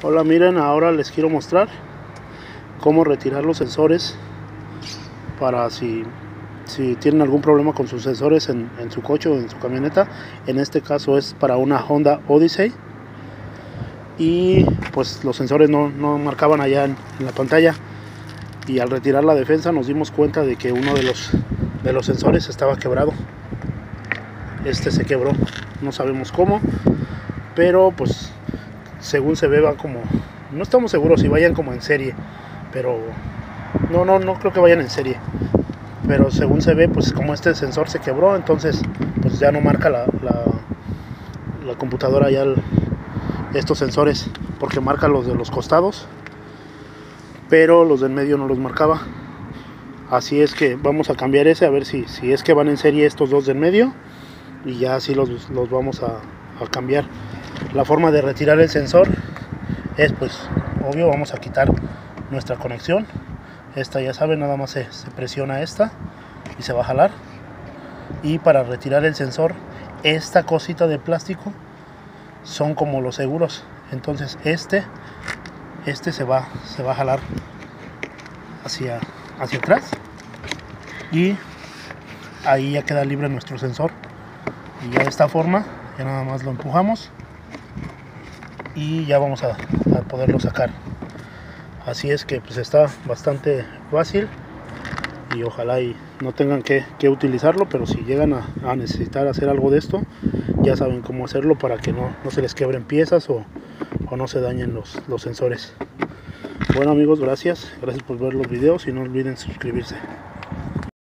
Hola, miren, ahora les quiero mostrar cómo retirar los sensores para si, si tienen algún problema con sus sensores en, en, su coche o en su camioneta. En este caso es para una Honda Odyssey. Y pues los sensores no, no marcaban allá en, la pantalla. Y al retirar la defensa nos dimos cuenta de que uno de los, de los sensores estaba quebrado. Este se quebró, no sabemos cómo. Pero pues según se ve van como no estamos seguros si vayan como en serie pero no no no creo que vayan en serie. Pero según se ve pues como este sensor se quebró entonces pues ya no marca la, la, computadora ya estos sensores porque marca los de los costados pero los del medio no los marcaba. Así es que vamos a cambiar ese a ver si, si es que van en serie estos dos del medio y ya así los, los vamos a cambiar la forma de retirar el sensor es pues obvio vamos a quitar nuestra conexión. Esta ya saben nada más se, presiona esta y se va a jalar. Y para retirar el sensor esta cosita de plástico son como los seguros. Entonces este este se va se va a jalar hacia hacia atrás. Y ahí ya queda libre nuestro sensor. Y ya de esta forma ya nada más lo empujamos y ya vamos a, poderlo sacar. Así es que pues está bastante fácil y ojalá y no tengan que, utilizarlo pero si llegan a, a, necesitar hacer algo de esto ya saben cómo hacerlo para que no, no se les quebren piezas o, o no se dañen los, los sensores. Bueno amigos gracias. Gracias por ver los videos y no olviden suscribirse